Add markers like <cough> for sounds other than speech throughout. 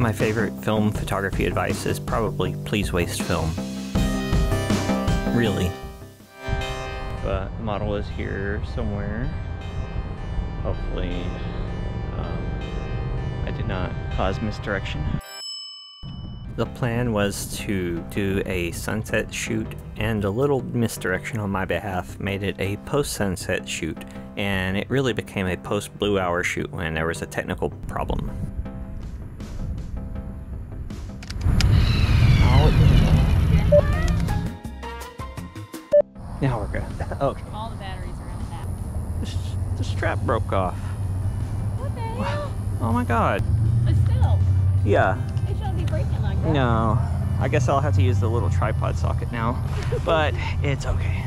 My favorite film photography advice is probably please waste film. Really. But the model is here somewhere. Hopefully, um, I did not cause misdirection. The plan was to do a sunset shoot, and a little misdirection on my behalf made it a post sunset shoot, and it really became a post blue hour shoot when there was a technical problem. <laughs> Okay. All the batteries are in. The strap broke off. What the hell? Oh my god. But still, Yeah. it shouldn't be breaking like that. No. I guess I'll have to use the little tripod socket now, <laughs> but it's okay.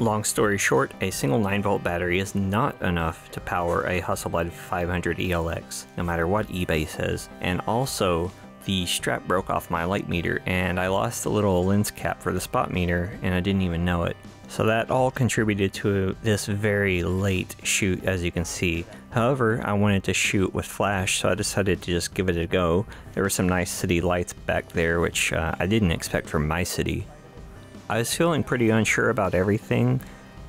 Long story short, a single 9 volt battery is not enough to power a Hasselblad 500 ELX, no matter what eBay says. And also, the strap broke off my light meter and I lost the little lens cap for the spot meter and I didn't even know it. So that all contributed to this very late shoot as you can see. However, I wanted to shoot with flash so I decided to just give it a go. There were some nice city lights back there which uh, I didn't expect from my city. I was feeling pretty unsure about everything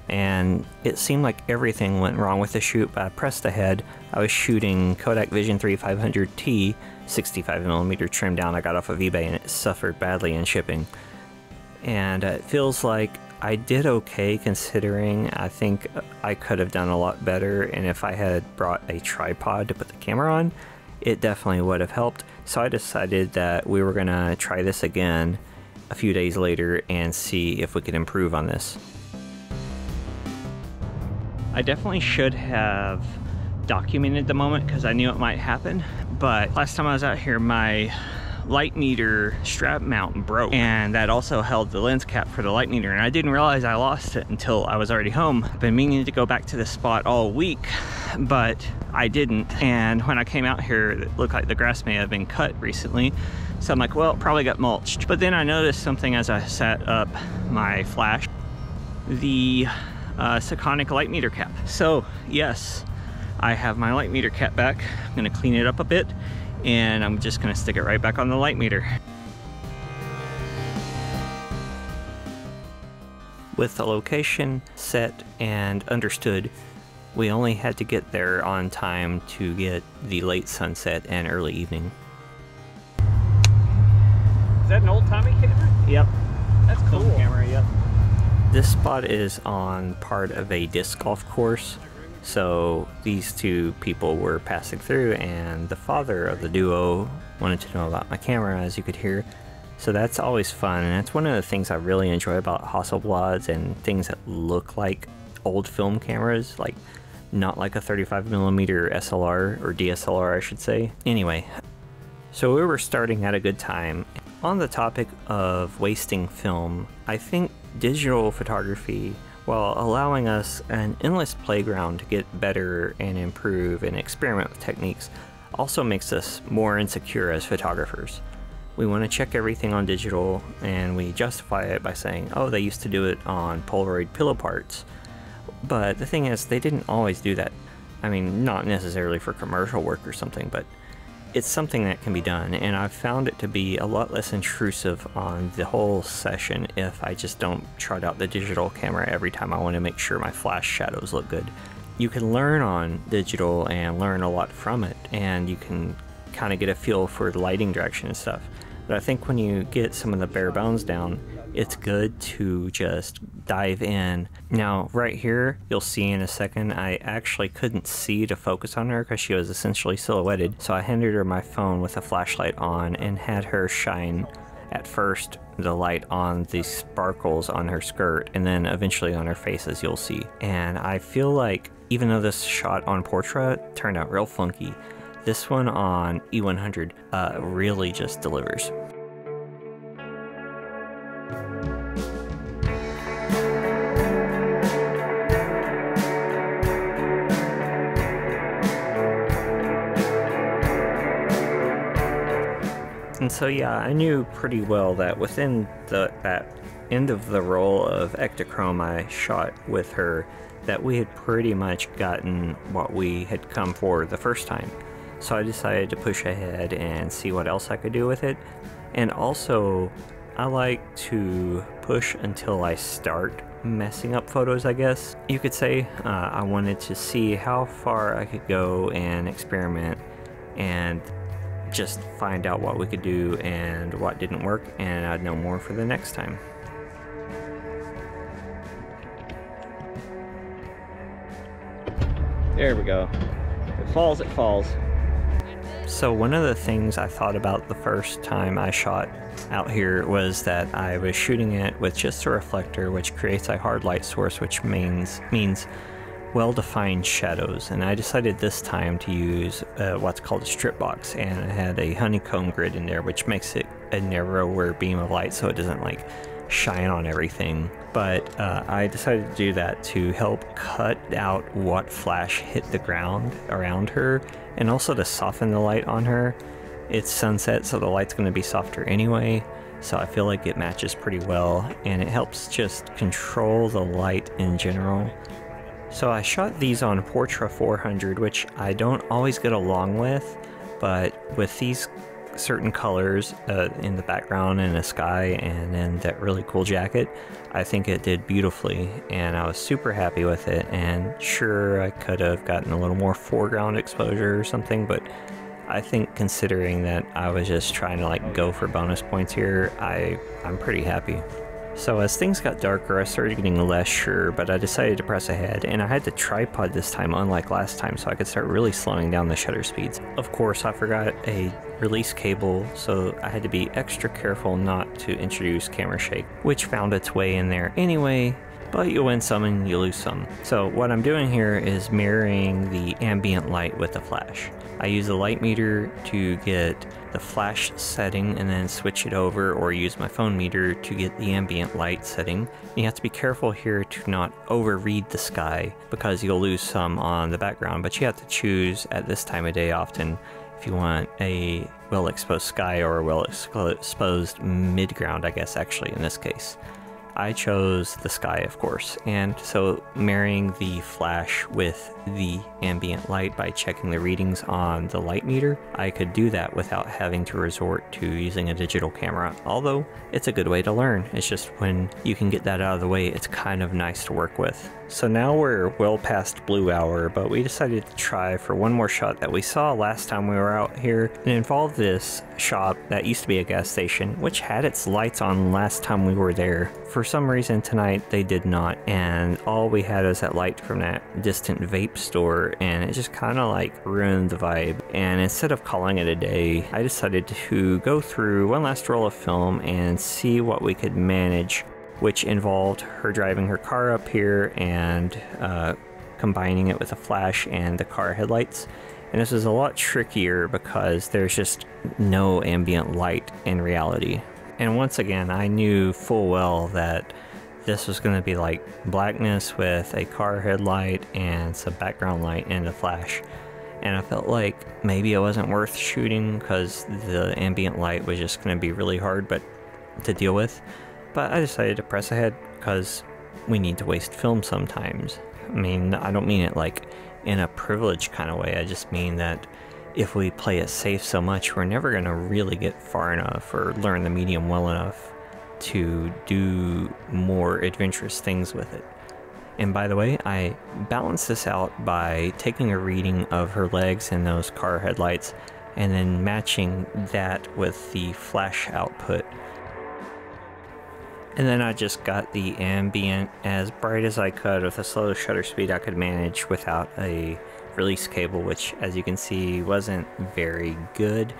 and it seemed like everything went wrong with the shoot, but I pressed ahead. I was shooting Kodak Vision 3 500T 65mm trim down I got off of eBay and it suffered badly in shipping. And uh, it feels like I did okay considering I think I could have done a lot better and if I had brought a tripod to put the camera on, it definitely would have helped. So I decided that we were to try this again a few days later and see if we could improve on this. I definitely should have documented the moment because I knew it might happen. But last time I was out here, my light meter strap mount broke. And that also held the lens cap for the light meter. And I didn't realize I lost it until I was already home. I've been meaning to go back to this spot all week but I didn't. And when I came out here it looked like the grass may have been cut recently. So I'm like well probably got mulched. But then I noticed something as I set up my flash the uh, Sekonic light meter cap. So yes I have my light meter cap back. I'm gonna clean it up a bit and I'm just gonna stick it right back on the light meter. With the location set and understood, we only had to get there on time to get the late sunset and early evening. Is that an old Tommy camera? Yep, That's cool. film camera, yep. This spot is on part of a disc golf course so these two people were passing through, and the father of the duo wanted to know about my camera, as you could hear. So that's always fun, and that's one of the things I really enjoy about Hasselblads and things that look like old film cameras, like not like a 35mm SLR or DSLR, I should say. Anyway, so we were starting at a good time. On the topic of wasting film, I think digital photography while allowing us an endless playground to get better and improve and experiment with techniques, also makes us more insecure as photographers. We want to check everything on digital and we justify it by saying, oh, they used to do it on Polaroid peel-aparts. But the thing is, they didn't always do that. I mean, not necessarily for commercial work or something, but it's something that can be done, and I've found it to be a lot less intrusive on the whole session if I just don't trot out the digital camera every time I want to make sure my flash shadows look good. You can learn on digital and learn a lot from it, and you can kind of get a feel for lighting direction and stuff. But I think when you get some of the bare bones down, it's good to just dive in. Now, right here, you'll see in a second, I actually couldn't see to focus on her because she was essentially silhouetted. So I handed her my phone with a flashlight on and had her shine at first the light on the sparkles on her skirt and then eventually on her face as you'll see. And I feel like even though this shot on Portra turned out real funky, this one on E100 uh, really just delivers. And so yeah, I knew pretty well that within the that end of the roll of Ektachrome I shot with her, that we had pretty much gotten what we had come for the first time. So I decided to push ahead and see what else I could do with it. And also, I like to push until I start messing up photos, I guess you could say. Uh, I wanted to see how far I could go and experiment and just find out what we could do and what didn't work, and I'd know more for the next time. There we go. If it falls, it falls. So one of the things I thought about the first time I shot out here was that I was shooting it with just a reflector which creates a hard light source which means means well-defined shadows. And I decided this time to use uh, what's called a strip box and I had a honeycomb grid in there which makes it a narrower beam of light so it doesn't like shine on everything but uh, I decided to do that to help cut out what flash hit the ground around her and also to soften the light on her. It's sunset, so the light's going to be softer anyway, so I feel like it matches pretty well, and it helps just control the light in general. So I shot these on Portra 400, which I don't always get along with, but with these certain colors uh, in the background and the sky and then that really cool jacket, I think it did beautifully and I was super happy with it. And sure, I could have gotten a little more foreground exposure or something, but I think considering that I was just trying to like go for bonus points here, I, I'm pretty happy. So as things got darker, I started getting less sure, but I decided to press ahead, and I had the tripod this time, unlike last time, so I could start really slowing down the shutter speeds. Of course, I forgot a release cable, so I had to be extra careful not to introduce camera shake, which found its way in there anyway, but you win some and you lose some. So what I'm doing here is mirroring the ambient light with the flash. I use the light meter to get the flash setting and then switch it over or use my phone meter to get the ambient light setting. You have to be careful here to not overread the sky because you'll lose some on the background, but you have to choose at this time of day often if you want a well exposed sky or a well exposed mid ground, I guess, actually, in this case. I chose the sky, of course, and so marrying the flash with the ambient light by checking the readings on the light meter, I could do that without having to resort to using a digital camera. Although, it's a good way to learn. It's just when you can get that out of the way, it's kind of nice to work with. So now we're well past blue hour, but we decided to try for one more shot that we saw last time we were out here. It involved this shop that used to be a gas station, which had its lights on last time we were there. For some reason tonight they did not, and all we had was that light from that distant vape store, and it just kind of like ruined the vibe. And instead of calling it a day, I decided to go through one last roll of film and see what we could manage which involved her driving her car up here and uh, combining it with a flash and the car headlights. And this is a lot trickier because there's just no ambient light in reality. And once again, I knew full well that this was going to be like blackness with a car headlight and some background light and a flash. And I felt like maybe it wasn't worth shooting because the ambient light was just going to be really hard but to deal with. But I decided to press ahead because we need to waste film sometimes. I mean, I don't mean it like in a privileged kind of way. I just mean that if we play it safe so much, we're never going to really get far enough or learn the medium well enough to do more adventurous things with it. And by the way, I balanced this out by taking a reading of her legs and those car headlights and then matching that with the flash output and then I just got the ambient as bright as I could with a slow shutter speed I could manage without a release cable, which as you can see wasn't very good.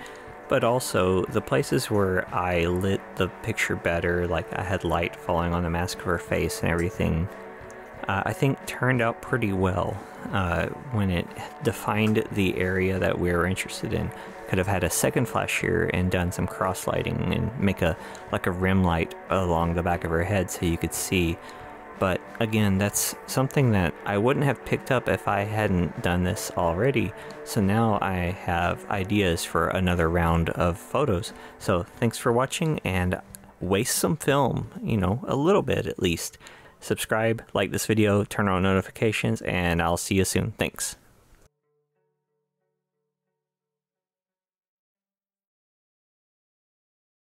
But also the places where I lit the picture better, like I had light falling on the mask of her face and everything, uh, I think turned out pretty well uh, when it defined the area that we were interested in. Could have had a second flash here and done some cross lighting and make a like a rim light along the back of her head so you could see. But again that's something that I wouldn't have picked up if I hadn't done this already. So now I have ideas for another round of photos. So thanks for watching and waste some film you know a little bit at least subscribe like this video turn on notifications and I'll see you soon. Thanks